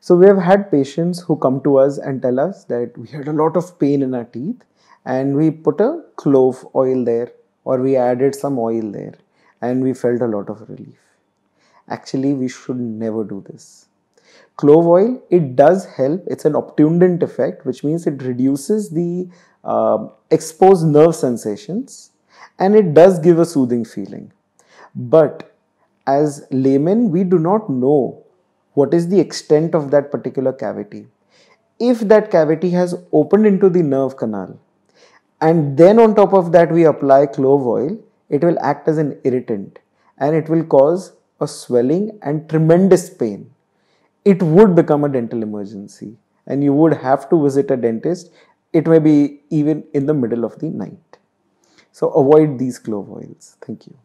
So we have had patients who come to us and tell us that we had a lot of pain in our teeth and we put a clove oil there or we added some oil there and we felt a lot of relief. Actually, we should never do this. Clove oil, it does help. It's an obtundant effect, which means it reduces the uh, exposed nerve sensations and it does give a soothing feeling. But as laymen, we do not know what is the extent of that particular cavity. If that cavity has opened into the nerve canal, and then on top of that we apply clove oil, it will act as an irritant and it will cause a swelling and tremendous pain. It would become a dental emergency and you would have to visit a dentist. It may be even in the middle of the night. So avoid these clove oils. Thank you.